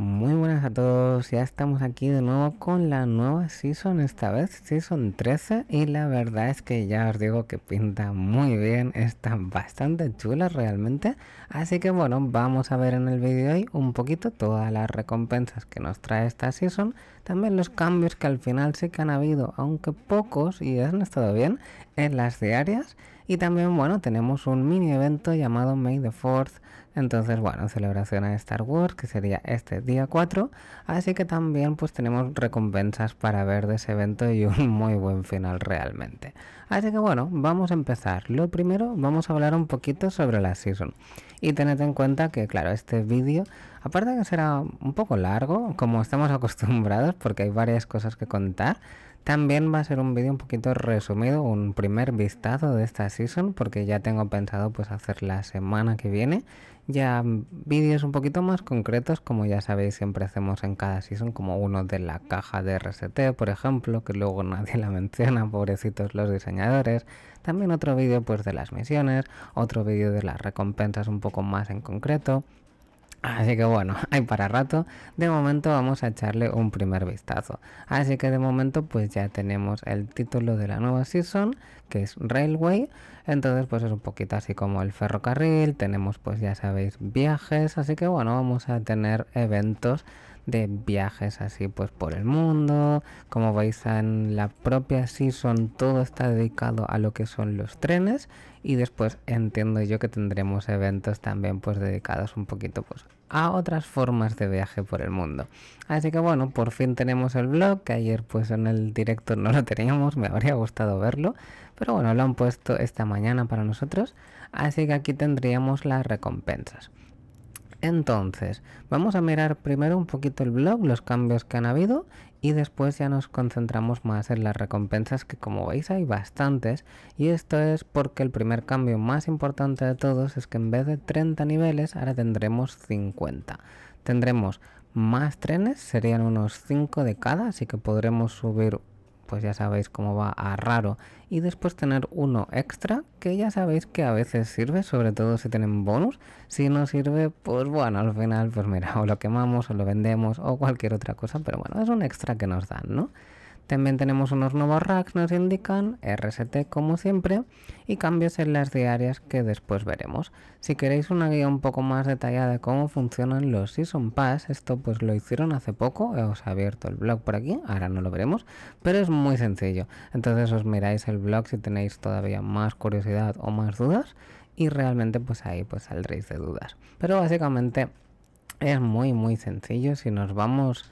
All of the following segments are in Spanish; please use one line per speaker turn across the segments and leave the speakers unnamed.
Muy buenas a todos, ya estamos aquí de nuevo con la nueva season, esta vez season 13 y la verdad es que ya os digo que pinta muy bien, está bastante chula realmente, así que bueno, vamos a ver en el vídeo hoy un poquito todas las recompensas que nos trae esta season, también los cambios que al final sí que han habido, aunque pocos y han estado bien, en las diarias y también bueno, tenemos un mini evento llamado May the 4th entonces, bueno, celebración a Star Wars, que sería este día 4. Así que también pues tenemos recompensas para ver de ese evento y un muy buen final realmente. Así que bueno, vamos a empezar. Lo primero, vamos a hablar un poquito sobre la season. Y tened en cuenta que, claro, este vídeo, aparte de que será un poco largo, como estamos acostumbrados, porque hay varias cosas que contar, también va a ser un vídeo un poquito resumido, un primer vistazo de esta season, porque ya tengo pensado pues hacer la semana que viene ya vídeos un poquito más concretos, como ya sabéis siempre hacemos en cada season, como uno de la caja de RST, por ejemplo, que luego nadie la menciona, pobrecitos los diseñadores. También otro vídeo pues de las misiones, otro vídeo de las recompensas un poco más en concreto. Así que bueno, hay para rato. De momento vamos a echarle un primer vistazo. Así que de momento pues ya tenemos el título de la nueva season, que es Railway. Entonces pues es un poquito así como el ferrocarril. Tenemos pues ya sabéis viajes. Así que bueno, vamos a tener eventos de viajes así pues por el mundo. Como veis en la propia season todo está dedicado a lo que son los trenes y después entiendo yo que tendremos eventos también pues dedicados un poquito pues a otras formas de viaje por el mundo. Así que bueno, por fin tenemos el blog, que ayer pues en el directo no lo teníamos, me habría gustado verlo, pero bueno, lo han puesto esta mañana para nosotros, así que aquí tendríamos las recompensas. Entonces, vamos a mirar primero un poquito el blog, los cambios que han habido y después ya nos concentramos más en las recompensas que como veis hay bastantes y esto es porque el primer cambio más importante de todos es que en vez de 30 niveles ahora tendremos 50. Tendremos más trenes, serían unos 5 de cada, así que podremos subir pues ya sabéis cómo va a raro. Y después tener uno extra que ya sabéis que a veces sirve sobre todo si tienen bonus. Si no sirve pues bueno al final pues mira o lo quemamos o lo vendemos o cualquier otra cosa pero bueno es un extra que nos dan no también tenemos unos nuevos racks, nos indican, RST como siempre, y cambios en las diarias que después veremos. Si queréis una guía un poco más detallada de cómo funcionan los Season Pass, esto pues lo hicieron hace poco, os he abierto el blog por aquí, ahora no lo veremos, pero es muy sencillo. Entonces os miráis el blog si tenéis todavía más curiosidad o más dudas, y realmente pues ahí pues saldréis de dudas. Pero básicamente es muy muy sencillo, si nos vamos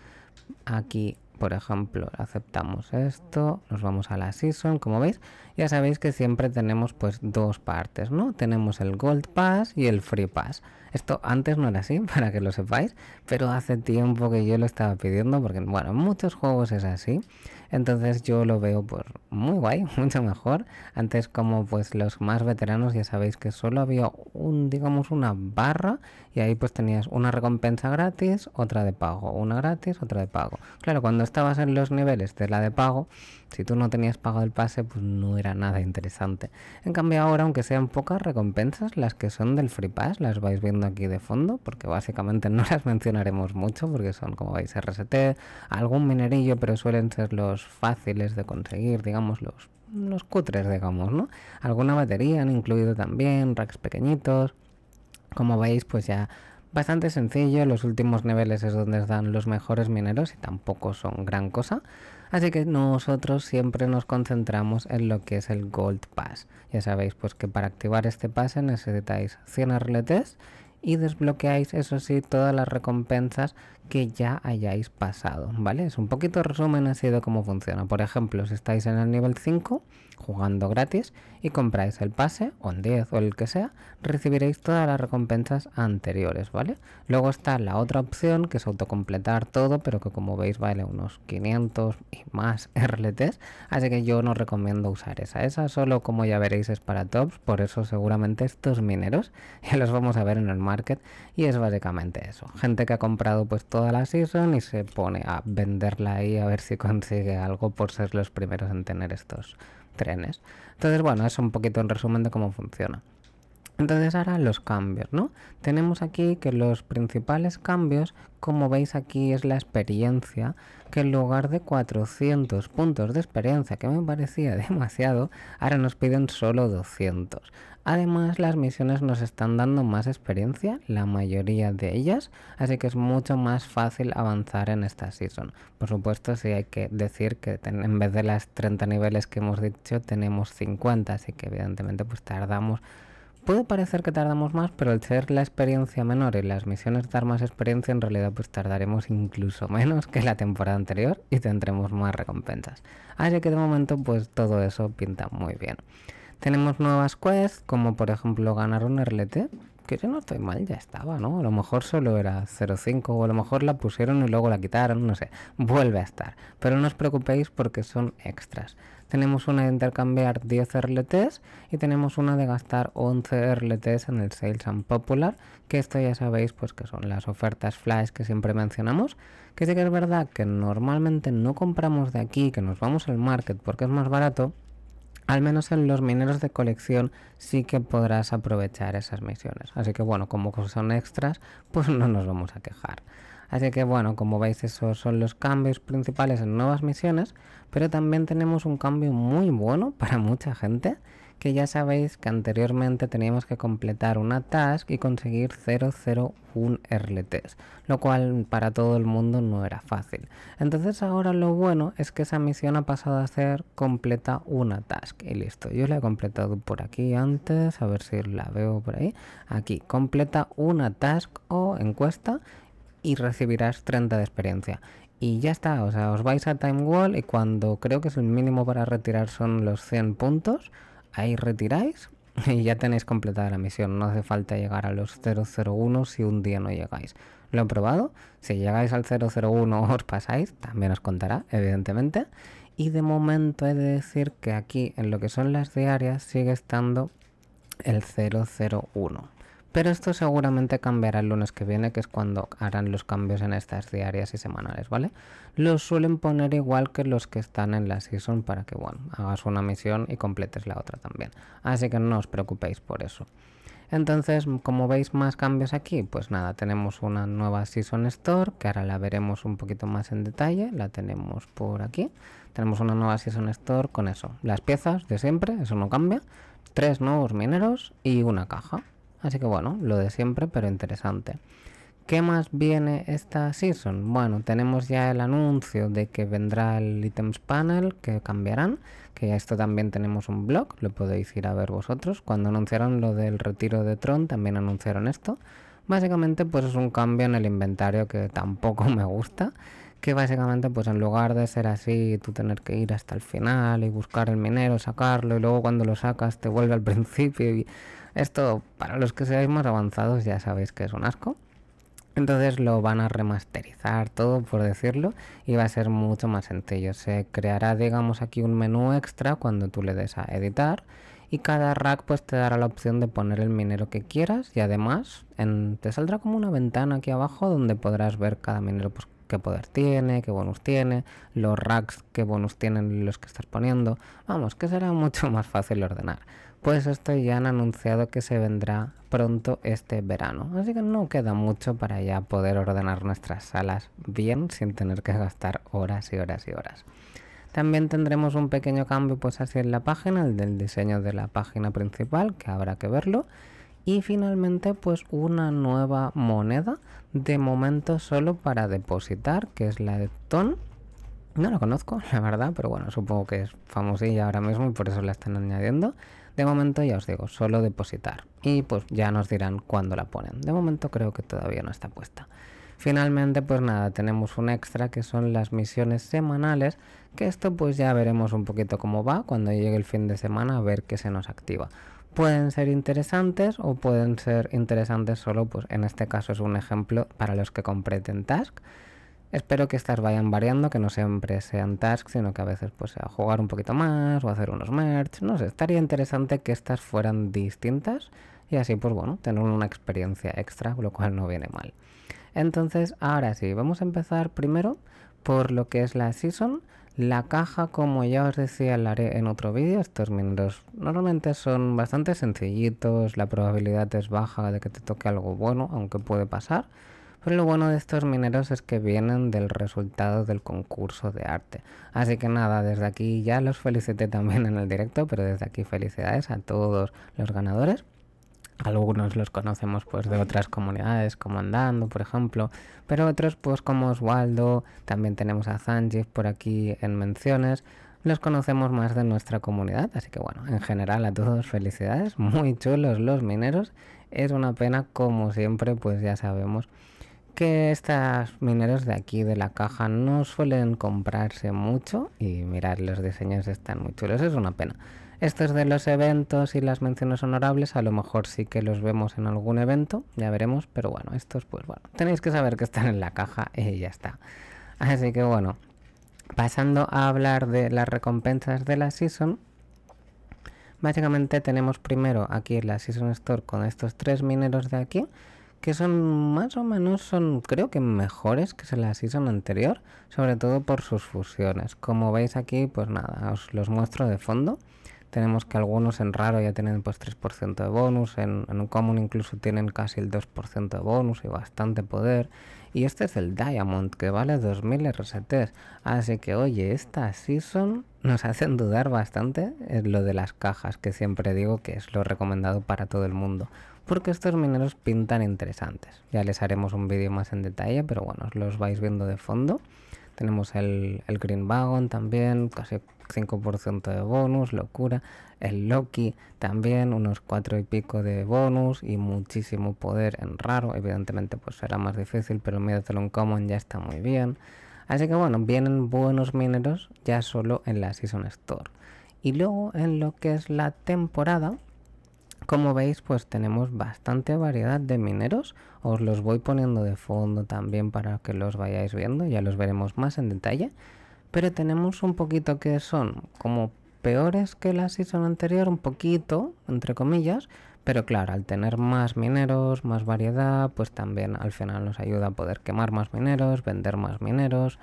aquí por ejemplo, aceptamos esto, nos vamos a la season, como veis, ya sabéis que siempre tenemos pues dos partes, ¿no? Tenemos el Gold Pass y el Free Pass. Esto antes no era así, para que lo sepáis, pero hace tiempo que yo lo estaba pidiendo, porque bueno, en muchos juegos es así. Entonces yo lo veo pues muy guay, mucho mejor. Antes como pues los más veteranos ya sabéis que solo había un, digamos, una barra y ahí pues tenías una recompensa gratis, otra de pago, una gratis, otra de pago. Claro, cuando estabas en los niveles de la de pago, si tú no tenías pago el pase, pues no era nada interesante. En cambio ahora, aunque sean pocas recompensas, las que son del Free Pass, las vais viendo aquí de fondo, porque básicamente no las mencionaremos mucho, porque son, como veis, RST, algún minerillo, pero suelen ser los fáciles de conseguir, digamos, los, los cutres, digamos, ¿no? Alguna batería han incluido también, racks pequeñitos. Como veis, pues ya bastante sencillo. Los últimos niveles es donde dan los mejores mineros y tampoco son gran cosa. Así que nosotros siempre nos concentramos en lo que es el Gold Pass. Ya sabéis pues que para activar este pase necesitáis 100 RLTs y desbloqueáis eso sí todas las recompensas que ya hayáis pasado, ¿vale? Es un poquito resumen así de cómo funciona. Por ejemplo, si estáis en el nivel 5 jugando gratis y compráis el pase o el 10 o el que sea, recibiréis todas las recompensas anteriores, ¿vale? Luego está la otra opción que es autocompletar todo, pero que como veis vale unos 500 y más RLTs, así que yo no recomiendo usar esa. Esa solo como ya veréis es para tops, por eso seguramente estos mineros ya los vamos a ver en el market y es básicamente eso. Gente que ha comprado pues toda la season y se pone a venderla ahí a ver si consigue algo por ser los primeros en tener estos trenes. Entonces, bueno, es un poquito en resumen de cómo funciona. Entonces ahora los cambios, ¿no? Tenemos aquí que los principales cambios, como veis aquí, es la experiencia, que en lugar de 400 puntos de experiencia, que me parecía demasiado, ahora nos piden solo 200. Además, las misiones nos están dando más experiencia, la mayoría de ellas, así que es mucho más fácil avanzar en esta season. Por supuesto, sí hay que decir que en vez de las 30 niveles que hemos dicho, tenemos 50, así que evidentemente pues tardamos Puede parecer que tardamos más, pero al ser la experiencia menor y las misiones dar más experiencia, en realidad pues tardaremos incluso menos que la temporada anterior y tendremos más recompensas. Así que de momento pues todo eso pinta muy bien. Tenemos nuevas quests, como por ejemplo ganar un RLT, que yo no estoy mal, ya estaba, ¿no? A lo mejor solo era 0.5 o a lo mejor la pusieron y luego la quitaron, no sé, vuelve a estar. Pero no os preocupéis porque son extras tenemos una de intercambiar 10 RLTs y tenemos una de gastar 11 RLTs en el Sales and Popular, que esto ya sabéis pues que son las ofertas flash que siempre mencionamos, que sí que es verdad que normalmente no compramos de aquí, que nos vamos al market porque es más barato, al menos en los mineros de colección sí que podrás aprovechar esas misiones. Así que bueno, como son extras, pues no nos vamos a quejar. Así que bueno, como veis esos son los cambios principales en nuevas misiones, pero también tenemos un cambio muy bueno para mucha gente, que ya sabéis que anteriormente teníamos que completar una task y conseguir 001 RLTs, lo cual para todo el mundo no era fácil. Entonces ahora lo bueno es que esa misión ha pasado a ser completa una task y listo. Yo la he completado por aquí antes, a ver si la veo por ahí. Aquí, completa una task o encuesta y recibirás 30 de experiencia. Y ya está, o sea, os vais a Time Wall y cuando creo que es el mínimo para retirar son los 100 puntos, ahí retiráis y ya tenéis completada la misión. No hace falta llegar a los 001 si un día no llegáis. Lo he probado, si llegáis al 001 os pasáis, también os contará, evidentemente. Y de momento he de decir que aquí en lo que son las diarias sigue estando el 001. Pero esto seguramente cambiará el lunes que viene, que es cuando harán los cambios en estas diarias y semanales, ¿vale? Los suelen poner igual que los que están en la season para que, bueno, hagas una misión y completes la otra también. Así que no os preocupéis por eso. Entonces, como veis más cambios aquí, pues nada, tenemos una nueva Season Store, que ahora la veremos un poquito más en detalle, la tenemos por aquí. Tenemos una nueva Season Store con eso, las piezas de siempre, eso no cambia, tres nuevos mineros y una caja. Así que bueno, lo de siempre, pero interesante. ¿Qué más viene esta season? Bueno, tenemos ya el anuncio de que vendrá el items panel, que cambiarán, que esto también tenemos un blog, lo podéis ir a ver vosotros. Cuando anunciaron lo del retiro de Tron, también anunciaron esto. Básicamente pues es un cambio en el inventario que tampoco me gusta, que básicamente pues en lugar de ser así, tú tener que ir hasta el final y buscar el minero, sacarlo y luego cuando lo sacas te vuelve al principio y esto, para los que seáis más avanzados, ya sabéis que es un asco. Entonces lo van a remasterizar todo, por decirlo, y va a ser mucho más sencillo. Se creará, digamos, aquí un menú extra cuando tú le des a editar y cada rack pues te dará la opción de poner el minero que quieras y además te saldrá como una ventana aquí abajo donde podrás ver cada minero pues qué poder tiene, qué bonus tiene, los racks qué bonus tienen los que estás poniendo. Vamos, que será mucho más fácil ordenar pues esto ya han anunciado que se vendrá pronto este verano. Así que no queda mucho para ya poder ordenar nuestras salas bien sin tener que gastar horas y horas y horas. También tendremos un pequeño cambio pues así en la página, el del diseño de la página principal, que habrá que verlo. Y finalmente pues una nueva moneda, de momento solo para depositar, que es la de TON. No la conozco, la verdad, pero bueno, supongo que es famosilla ahora mismo y por eso la están añadiendo. De momento ya os digo, solo depositar. Y pues ya nos dirán cuándo la ponen. De momento creo que todavía no está puesta. Finalmente, pues nada, tenemos un extra que son las misiones semanales, que esto pues ya veremos un poquito cómo va cuando llegue el fin de semana a ver qué se nos activa. Pueden ser interesantes o pueden ser interesantes solo, pues en este caso es un ejemplo para los que completen task. Espero que estas vayan variando, que no siempre sean tasks, sino que a veces pues sea jugar un poquito más o hacer unos merch. No sé, estaría interesante que estas fueran distintas y así pues bueno, tener una experiencia extra, lo cual no viene mal. Entonces, ahora sí, vamos a empezar primero por lo que es la season. La caja, como ya os decía, la haré en otro vídeo. Estos mineros normalmente son bastante sencillitos, la probabilidad es baja de que te toque algo bueno, aunque puede pasar. Lo bueno de estos mineros es que vienen del resultado del concurso de arte. Así que nada, desde aquí ya los felicité también en el directo, pero desde aquí felicidades a todos los ganadores. Algunos los conocemos pues de otras comunidades como Andando, por ejemplo, pero otros pues como Oswaldo, también tenemos a Zangief por aquí en menciones, los conocemos más de nuestra comunidad, así que bueno, en general a todos felicidades, muy chulos los mineros, es una pena como siempre pues ya sabemos que estos mineros de aquí de la caja no suelen comprarse mucho y mirad los diseños están muy chulos, es una pena. Estos de los eventos y las menciones honorables a lo mejor sí que los vemos en algún evento, ya veremos, pero bueno, estos pues bueno, tenéis que saber que están en la caja y ya está. Así que bueno, pasando a hablar de las recompensas de la Season, básicamente tenemos primero aquí la Season Store con estos tres mineros de aquí, que son más o menos, son creo que mejores que la season anterior, sobre todo por sus fusiones. Como veis aquí, pues nada, os los muestro de fondo. Tenemos que algunos en raro ya tienen pues 3% de bonus, en, un común incluso tienen casi el 2% de bonus y bastante poder. Y este es el Diamond que vale 2000 RSTs. Así que oye, esta season nos hacen dudar bastante en lo de las cajas, que siempre digo que es lo recomendado para todo el mundo. Porque estos mineros pintan interesantes. Ya les haremos un vídeo más en detalle, pero bueno, los vais viendo de fondo. Tenemos el, Green Wagon también, casi 5% de bonus, locura. El Loki también, unos 4 y pico de bonus y muchísimo poder en raro. Evidentemente pues será más difícil, pero en un common ya está muy bien. Así que bueno, vienen buenos mineros ya solo en la Season Store. Y luego en lo que es la temporada, como veis pues tenemos bastante variedad de mineros. Os los voy poniendo de fondo también para que los vayáis viendo, ya los veremos más en detalle pero tenemos un poquito que son como peores que la season anterior, un poquito, entre comillas, pero claro, al tener más mineros, más variedad, pues también al final nos ayuda a poder quemar más mineros, vender más mineros.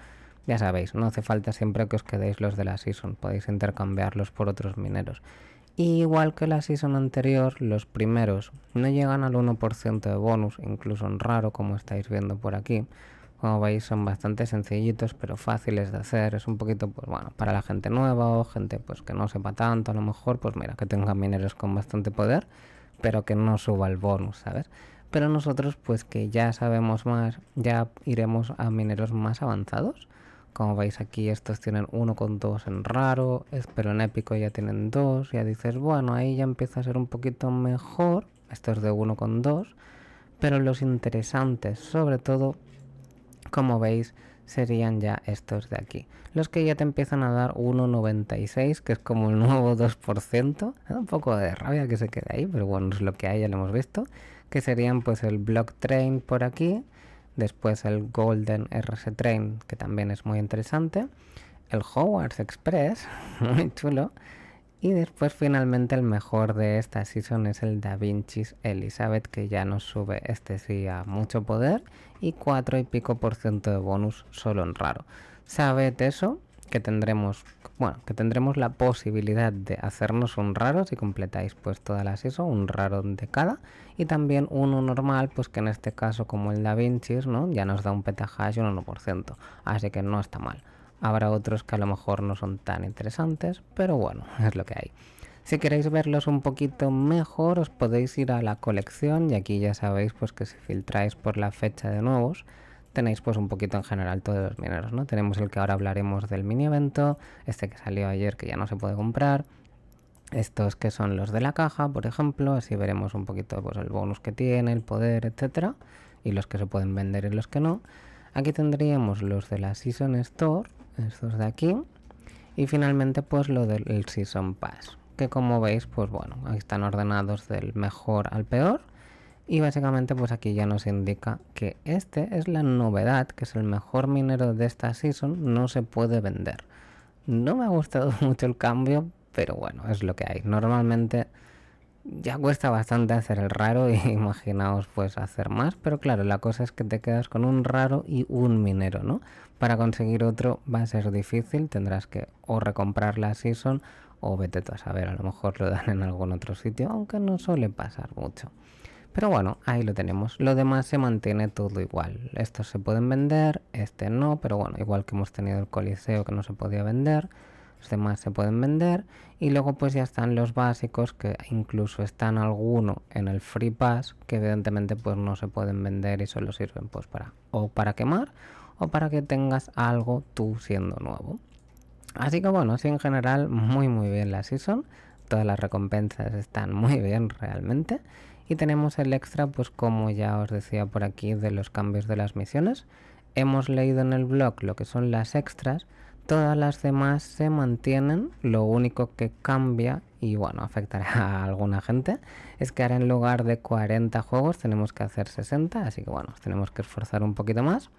Ya sabéis, no hace falta siempre que os quedéis los de la season, podéis intercambiarlos por otros mineros. Igual que la season anterior, los primeros no llegan al 1% de bonus, incluso en raro como estáis viendo por aquí. Como veis son bastante sencillitos pero fáciles de hacer. Es un poquito, pues bueno, para la gente nueva o gente pues que no sepa tanto a lo mejor, pues mira, que tenga mineros con bastante poder, pero que no suba el bonus, ¿sabes? Pero nosotros pues que ya sabemos más, ya iremos a mineros más avanzados. Como veis aquí estos tienen 1,2 en raro, pero en épico ya tienen 2. Ya dices, bueno, ahí ya empieza a ser un poquito mejor. Estos de 1,2. Pero los interesantes sobre todo como veis serían ya estos de aquí. Los que ya te empiezan a dar 1,96, que es como el nuevo 2%. un poco de rabia que se quede ahí, pero bueno, es lo que hay, ya lo hemos visto. Que serían pues el Block Train por aquí, después el Golden RS Train, que también es muy interesante. El Hogwarts Express, muy chulo. Y después finalmente el mejor de esta season es el Da Vinci's Elizabeth que ya nos sube este sí a mucho poder y 4 y pico por ciento de bonus solo en raro. Sabed eso, que tendremos, bueno, que tendremos la posibilidad de hacernos un raro si completáis pues todas las ISO, un raro de cada y también uno normal, pues que en este caso como el Da Vinci's, ¿no? Ya nos da un petahash un 1%, así que no está mal. Habrá otros que a lo mejor no son tan interesantes, pero bueno, es lo que hay. Si queréis verlos un poquito mejor, os podéis ir a la colección y aquí ya sabéis pues que si filtráis por la fecha de nuevos, tenéis pues un poquito en general todos los mineros, ¿no? Tenemos el que ahora hablaremos del mini evento, este que salió ayer que ya no se puede comprar, estos que son los de la caja, por ejemplo, así veremos un poquito pues el bonus que tiene, el poder, etcétera, y los que se pueden vender y los que no. Aquí tendríamos los de la Season Store, estos de aquí, y finalmente pues lo del Season Pass que como veis pues bueno ahí están ordenados del mejor al peor y básicamente pues aquí ya nos indica que este es la novedad que es el mejor minero de esta season no se puede vender no me ha gustado mucho el cambio pero bueno es lo que hay normalmente ya cuesta bastante hacer el raro y imaginaos pues hacer más, pero claro, la cosa es que te quedas con un raro y un minero, ¿no? Para conseguir otro va a ser difícil, tendrás que o recomprar la season o vete tú a saber, a lo mejor lo dan en algún otro sitio, aunque no suele pasar mucho. Pero bueno, ahí lo tenemos. Lo demás se mantiene todo igual. Estos se pueden vender, este no, pero bueno, igual que hemos tenido el coliseo que no se podía vender, los demás se pueden vender. Y luego pues ya están los básicos que incluso están alguno en el Free Pass que evidentemente pues no se pueden vender y solo sirven pues para o para quemar o para que tengas algo tú siendo nuevo. Así que bueno, así en general muy muy bien la season. Todas las recompensas están muy bien realmente. Y tenemos el extra, pues como ya os decía por aquí, de los cambios de las misiones. Hemos leído en el blog lo que son las extras. Todas las demás se mantienen. Lo único que cambia, y bueno, afectará a alguna gente, es que ahora en lugar de 40 juegos tenemos que hacer 60. Así que bueno, tenemos que esforzar un poquito más.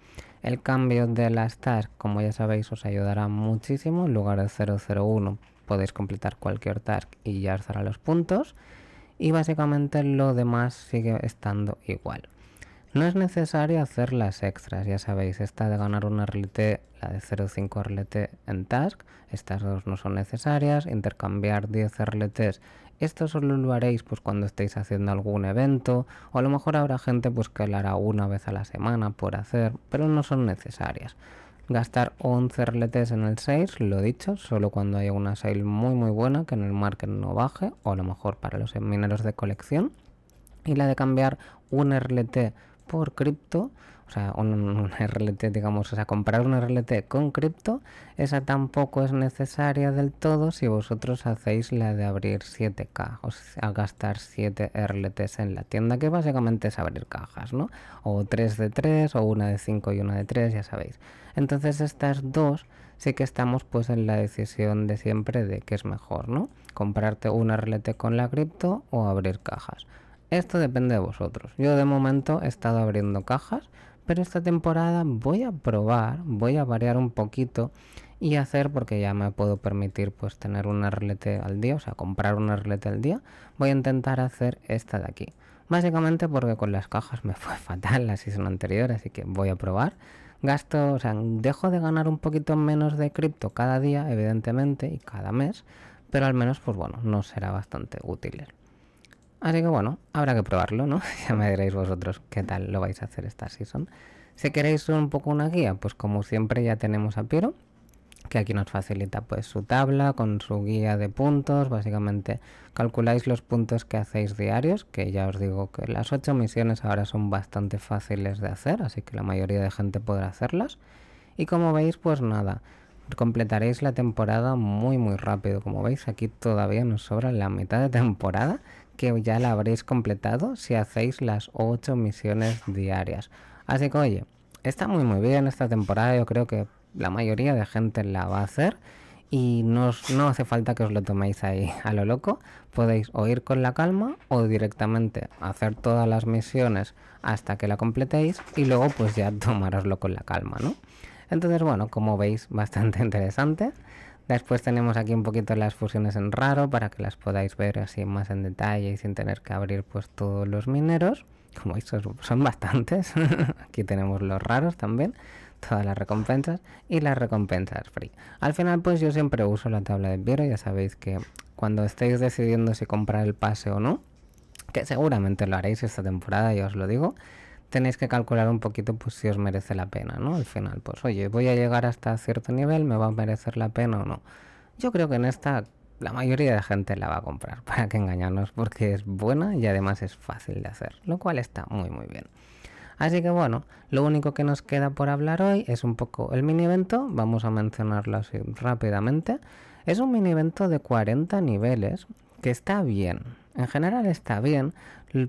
El cambio de las tasks, como ya sabéis, os ayudará muchísimo. En lugar de 001 podéis completar cualquier task y ya os dará los puntos y básicamente lo demás sigue estando igual. No es necesario hacer las extras, ya sabéis, esta de ganar una RLT, la de 0.5 RLT en Task, estas dos no son necesarias, intercambiar 10 RLTs, esto solo lo haréis pues cuando estéis haciendo algún evento, o a lo mejor habrá gente pues que lo hará una vez a la semana por hacer, pero no son necesarias gastar 11 RLTs en el 6, lo dicho, solo cuando haya una sale muy muy buena que en el market no baje, o a lo mejor para los mineros de colección. Y la de cambiar un RLT por cripto, o sea, un, RLT, digamos, o sea, comprar un RLT con cripto, esa tampoco es necesaria del todo si vosotros hacéis la de abrir 7K, o sea, gastar 7 RLTs en la tienda, que básicamente es abrir cajas, ¿no? O 3 de 3, o una de 5 y una de 3, ya sabéis. Entonces estas dos sí que estamos pues en la decisión de siempre de qué es mejor, ¿no? Comprarte un RLT con la cripto o abrir cajas. Esto depende de vosotros. Yo de momento he estado abriendo cajas, pero esta temporada voy a probar, voy a variar un poquito y hacer, porque ya me puedo permitir pues tener un RLT al día, o sea, comprar un RLT al día, voy a intentar hacer esta de aquí. Básicamente porque con las cajas me fue fatal la season anterior, así que voy a probar. Gasto, o sea, dejo de ganar un poquito menos de cripto cada día, evidentemente, y cada mes, pero al menos, pues bueno, no será bastante útil. Así que bueno, habrá que probarlo, ¿no? ya me diréis vosotros qué tal lo vais a hacer esta season. Si queréis un poco una guía, pues como siempre ya tenemos a Piero, que aquí nos facilita pues su tabla con su guía de puntos. Básicamente calculáis los puntos que hacéis diarios, que ya os digo que las 8 misiones ahora son bastante fáciles de hacer, así que la mayoría de gente podrá hacerlas. Y como veis, pues nada, completaréis la temporada muy muy rápido. Como veis, aquí todavía nos sobra la mitad de temporada que ya la habréis completado si hacéis las 8 misiones diarias. Así que oye, está muy muy bien esta temporada, yo creo que la mayoría de gente la va a hacer y no, no hace falta que os lo toméis ahí a lo loco, podéis o ir con la calma o directamente hacer todas las misiones hasta que la completéis y luego pues ya tomároslo con la calma, ¿no? Entonces bueno, como veis bastante interesante. Después tenemos aquí un poquito las fusiones en raro para que las podáis ver así más en detalle y sin tener que abrir pues todos los mineros. Como veis son bastantes. aquí tenemos los raros también todas las recompensas y las recompensas free. Al final pues yo siempre uso la tabla de Piero, ya sabéis que cuando estéis decidiendo si comprar el pase o no, que seguramente lo haréis esta temporada, ya os lo digo, tenéis que calcular un poquito pues si os merece la pena, ¿no? Al final, pues oye, voy a llegar hasta cierto nivel, ¿me va a merecer la pena o no? Yo creo que en esta la mayoría de gente la va a comprar, para que engañarnos, porque es buena y además es fácil de hacer, lo cual está muy muy bien. Así que bueno, lo único que nos queda por hablar hoy es un poco el mini evento, vamos a mencionarlo así rápidamente. Es un mini evento de 40 niveles que está bien, en general está bien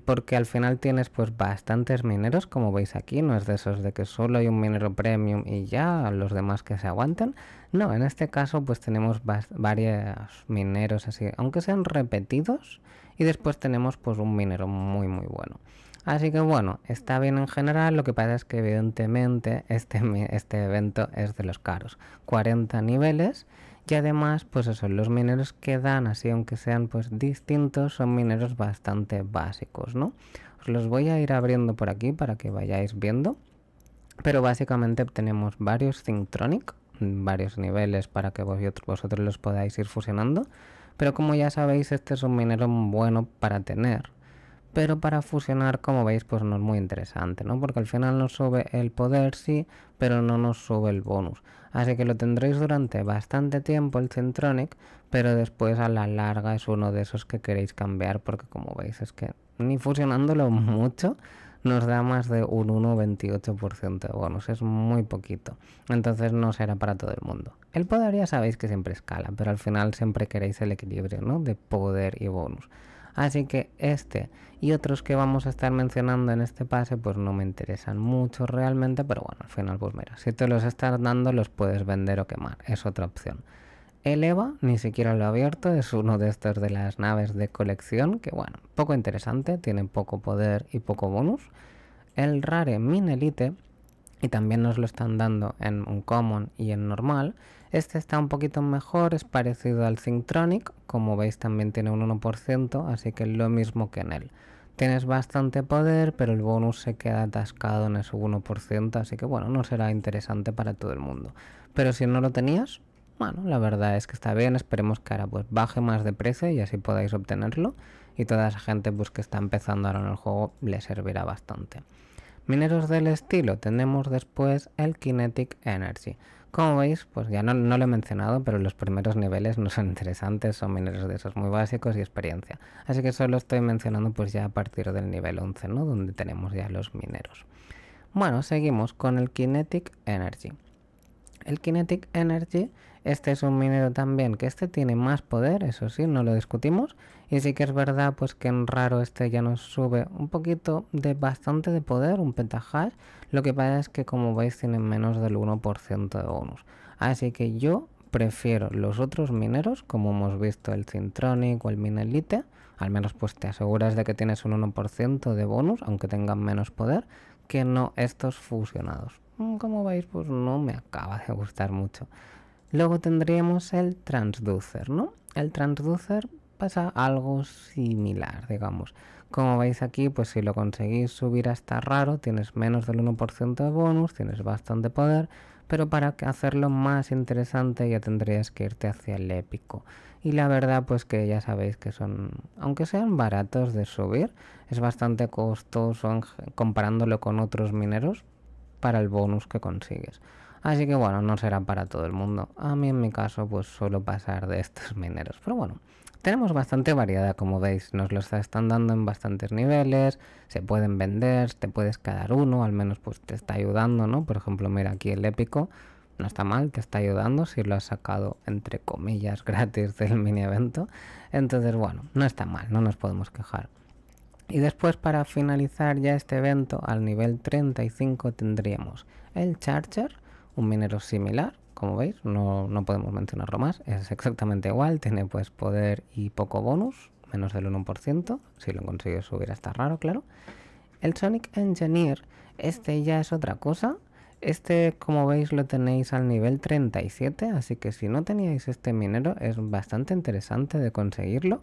porque al final tienes pues bastantes mineros como veis aquí, no es de esos de que solo hay un minero premium y ya los demás que se aguanten. No, en este caso pues tenemos varios mineros así, aunque sean repetidos y después tenemos pues un minero muy muy bueno. Así que bueno, está bien en general, lo que pasa es que evidentemente este, este evento es de los caros. 40 niveles y además pues eso los mineros que dan así aunque sean pues distintos son mineros bastante básicos no os los voy a ir abriendo por aquí para que vayáis viendo. Pero básicamente tenemos varios Synctronic varios niveles para que vosotros, vosotros los podáis ir fusionando. Pero como ya sabéis este es un minero bueno para tener pero para fusionar como veis pues no es muy interesante no porque al final nos sube el poder sí pero no nos sube el bonus así que lo tendréis durante bastante tiempo el Centronic pero después a la larga es uno de esos que queréis cambiar porque como veis es que ni fusionándolo mucho nos da más de un 1,28% de bonus, es muy poquito, entonces no será para todo el mundo. El poder ya sabéis que siempre escala, pero al final siempre queréis el equilibrio ¿no? de poder y bonus. Así que este y otros que vamos a estar mencionando en este pase pues no me interesan mucho realmente, pero bueno, al final pues mira, si te los estás dando los puedes vender o quemar, es otra opción. El EVA ni siquiera lo he abierto, es uno de estos de las naves de colección, que bueno, poco interesante, tiene poco poder y poco bonus. El Rare Minelite, y también nos lo están dando en un common y en normal, este está un poquito mejor, es parecido al Synctronic, como veis también tiene un 1%, así que es lo mismo que en él. Tienes bastante poder, pero el bonus se queda atascado en ese 1%, así que bueno, no será interesante para todo el mundo. Pero si no lo tenías, bueno, la verdad es que está bien, esperemos que ahora pues baje más de precio y así podáis obtenerlo. Y toda esa gente pues que está empezando ahora en el juego le servirá bastante. Mineros del estilo, tenemos después el Kinetic Energy. Como veis, pues ya no, lo he mencionado, pero los primeros niveles no son interesantes, son mineros de esos muy básicos y experiencia. Así que solo estoy mencionando pues ya a partir del nivel 11, ¿no? Donde tenemos ya los mineros. Bueno, seguimos con el Kinetic Energy. El Kinetic Energy, este es un minero también que este tiene más poder, eso sí, no lo discutimos. Y sí que es verdad pues que en raro este ya nos sube un poquito de bastante de poder, un pentahash. Lo que pasa es que como veis tiene menos del 1% de bonus. Así que yo prefiero los otros mineros, como hemos visto el Cintronic o el Minelite. Al menos pues te aseguras de que tienes un 1% de bonus, aunque tengan menos poder, que no estos fusionados. Mm, como veis, pues no me acaba de gustar mucho. Luego tendríamos el transducer, ¿no? El transducer pasa algo similar, digamos. Como veis aquí, pues si lo conseguís subir hasta raro, tienes menos del 1% de bonus, tienes bastante poder, pero para hacerlo más interesante ya tendrías que irte hacia el épico. Y la verdad, pues que ya sabéis que son, aunque sean baratos de subir, es bastante costoso comparándolo con otros mineros, para el bonus que consigues. Así que bueno, no será para todo el mundo. A mí en mi caso pues suelo pasar de estos mineros. Pero bueno, tenemos bastante variedad como veis. Nos los están dando en bastantes niveles. Se pueden vender, te puedes quedar uno. Al menos pues te está ayudando, ¿no? Por ejemplo, mira aquí el épico. No está mal, te está ayudando si lo has sacado entre comillas gratis del mini evento. Entonces bueno, no está mal, no nos podemos quejar. Y después para finalizar ya este evento al nivel 35 tendríamos el Charger, un minero similar, como veis, no, no, podemos mencionarlo más, es exactamente igual, tiene pues poder y poco bonus, menos del 1%, si lo consigues subir hasta raro, claro. El Sonic Engineer, este ya es otra cosa, este como veis lo tenéis al nivel 37, así que si no teníais este minero es bastante interesante de conseguirlo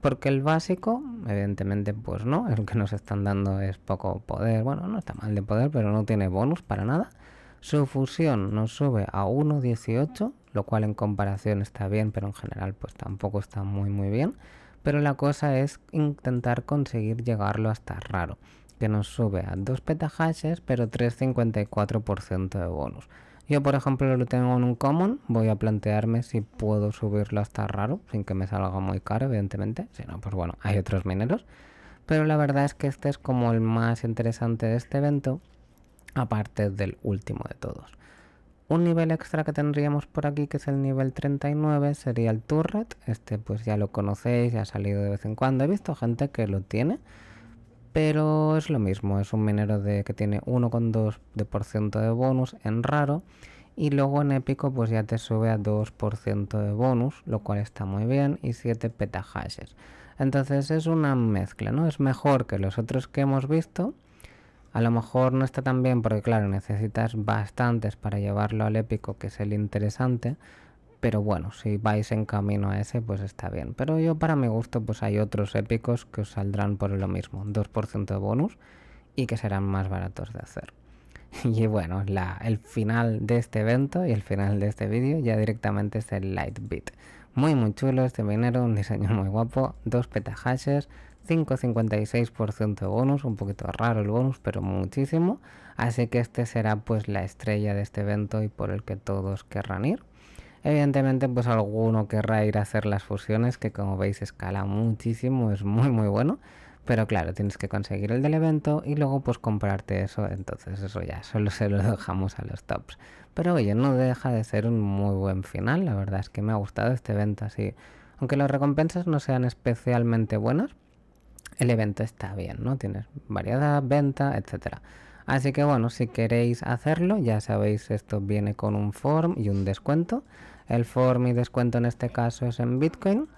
porque el básico, evidentemente, pues no, el que nos están dando es poco poder. Bueno, no está mal de poder, pero no tiene bonus para nada. Su fusión nos sube a 1.18, lo cual en comparación está bien, pero en general pues tampoco está muy muy bien. Pero la cosa es intentar conseguir llegarlo hasta raro, que nos sube a 2 petahashes, pero 3.54% de bonus. Yo, por ejemplo, lo tengo en un common. Voy a plantearme si puedo subirlo hasta raro, sin que me salga muy caro, evidentemente. Si no, pues bueno, hay otros mineros. Pero la verdad es que este es como el más interesante de este evento, aparte del último de todos. Un nivel extra que tendríamos por aquí, que es el nivel 39, sería el turret. Este pues ya lo conocéis, ya ha salido de vez en cuando. He visto gente que lo tiene pero es lo mismo, es un minero de que tiene 1,2% de, de bonus en raro y luego en épico pues ya te sube a 2% de bonus, lo cual está muy bien y 7 petahashes. Entonces es una mezcla, ¿no? Es mejor que los otros que hemos visto. A lo mejor no está tan bien porque claro, necesitas bastantes para llevarlo al épico, que es el interesante, pero bueno, si vais en camino a ese, pues está bien. Pero yo para mi gusto, pues hay otros épicos que os saldrán por lo mismo, 2% de bonus y que serán más baratos de hacer. Y bueno, la, el final de este evento y el final de este vídeo ya directamente es el Light Beat. Muy muy chulo este minero, un diseño muy guapo, 2 petahashes, 5,56% de bonus, un poquito raro el bonus, pero muchísimo. Así que este será pues la estrella de este evento y por el que todos querrán ir. Evidentemente, pues alguno querrá ir a hacer las fusiones, que como veis escala muchísimo, es muy muy bueno. Pero claro, tienes que conseguir el del evento y luego pues comprarte eso, entonces eso ya, solo se lo dejamos a los tops. Pero oye, no deja de ser un muy buen final, la verdad es que me ha gustado este evento así. Aunque las recompensas no sean especialmente buenas, el evento está bien, ¿no? Tienes variedad, venta, etcétera. Así que bueno, si queréis hacerlo, ya sabéis, esto viene con un form y un descuento. El form y descuento en este caso es en Bitcoin.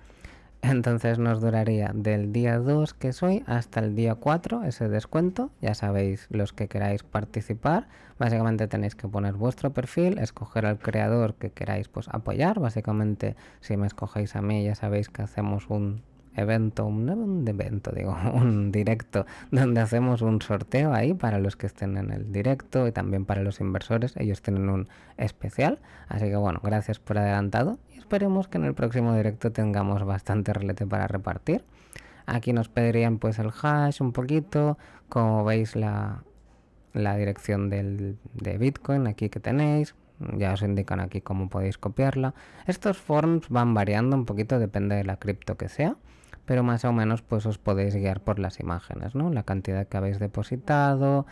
Entonces nos duraría del día 2 que soy hasta el día 4 ese descuento. Ya sabéis los que queráis participar. Básicamente tenéis que poner vuestro perfil, escoger al creador que queráis pues apoyar. Básicamente si me escogéis a mí ya sabéis que hacemos un evento, un, evento, digo, un directo donde hacemos un sorteo ahí para los que estén en el directo y también para los inversores. Ellos tienen un especial. Así que bueno, gracias por adelantado y esperemos que en el próximo directo tengamos bastante relete para repartir. Aquí nos pedirían pues el hash un poquito, como veis la, la dirección del, de Bitcoin aquí que tenéis, ya os indican aquí cómo podéis copiarla. Estos forms van variando un poquito, depende de la cripto que sea pero más o menos pues os podéis guiar por las imágenes, ¿no? La cantidad que habéis depositado,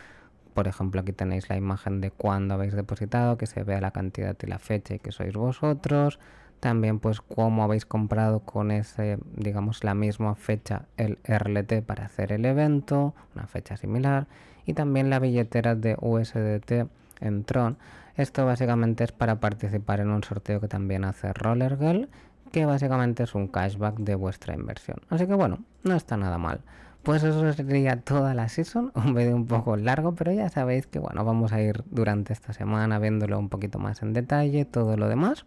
por ejemplo aquí tenéis la imagen de cuándo habéis depositado, que se vea la cantidad y la fecha y que sois vosotros, también pues cómo habéis comprado con ese, digamos, la misma fecha el RLT para hacer el evento, una fecha similar, y también la billetera de USDT en Tron. Esto básicamente es para participar en un sorteo que también hace Roller Girl que básicamente es un cashback de vuestra inversión. Así que bueno, no está nada mal. Pues eso sería toda la season, un vídeo un poco largo, pero ya sabéis que bueno, vamos a ir durante esta semana viéndolo un poquito más en detalle, todo lo demás.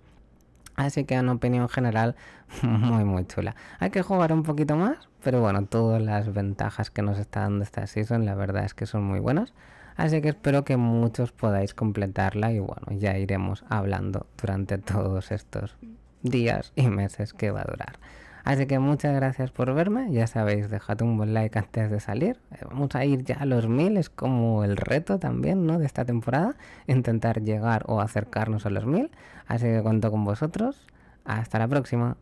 Así que en opinión general, muy muy chula. Hay que jugar un poquito más, pero bueno, todas las ventajas que nos está dando esta season, la verdad es que son muy buenas. Así que espero que muchos podáis completarla y bueno, ya iremos hablando durante todos estos días y meses que va a durar. Así que muchas gracias por verme, ya sabéis, dejad un buen like antes de salir. Eh, vamos a ir ya a los mil, es como el reto también, ¿no? De esta temporada, intentar llegar o acercarnos a los mil. Así que cuento con vosotros. Hasta la próxima.